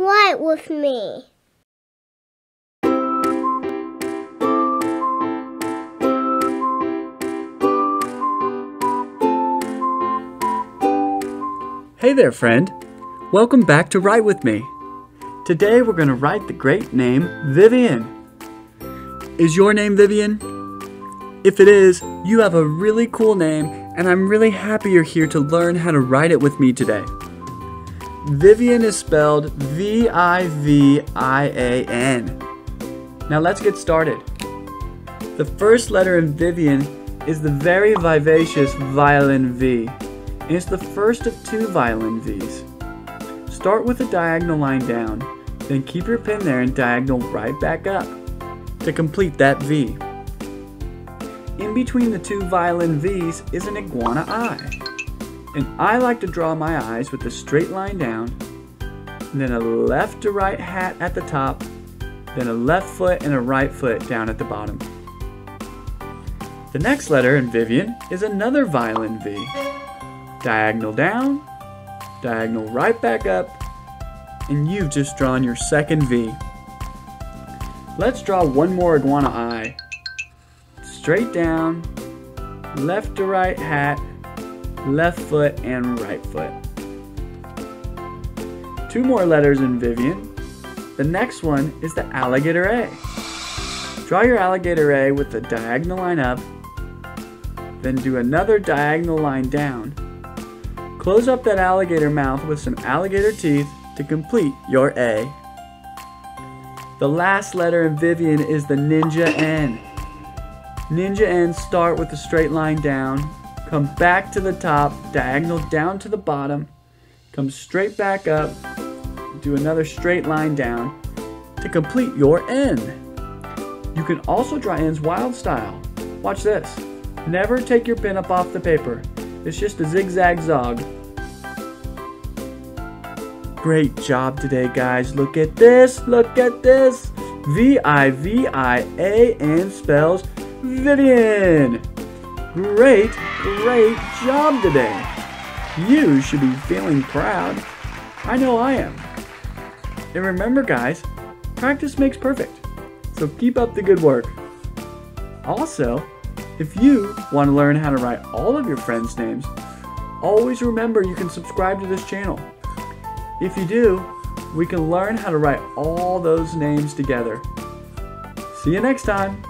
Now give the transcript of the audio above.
Write with me. Hey there, friend. Welcome back to Write With Me. Today we're going to write the great name Vivian. Is your name Vivian? If it is, you have a really cool name, and I'm really happy you're here to learn how to write it with me today. Vivian is spelled V I V I A N. Now let's get started. The first letter in Vivian is the very vivacious violin V, and it's the first of two violin Vs. Start with a diagonal line down, then keep your pen there and diagonal right back up to complete that V. In between the two violin V's is an iguana eye. And I like to draw my eyes with a straight line down, then a left to right hat at the top, then a left foot and a right foot down at the bottom. The next letter in Vivian is another violin V. Diagonal down, diagonal right back up, and you've just drawn your second V. Let's draw one more iguana eye. Straight down, left to right hat, left foot and right foot. Two more letters in Vivian. The next one is the alligator A. Draw your alligator A with the diagonal line up, then do another diagonal line down. Close up that alligator mouth with some alligator teeth to complete your A. The last letter in Vivian is the ninja N. Ninja N start with a straight line down, come back to the top, diagonal down to the bottom, come straight back up, do another straight line down to complete your N. You can also draw N's wild style. Watch this. Never take your pen up off the paper. It's just a zigzag zog. Great job today, guys. Look at this. Look at this. V-I-V-I-A-N spells Vivian. Great, great job today. You should be feeling proud. I know I am. And remember, guys, practice makes perfect. So keep up the good work. Also, if you want to learn how to write all of your friends' names, always remember you can subscribe to this channel. If you do, we can learn how to write all those names together. See you next time.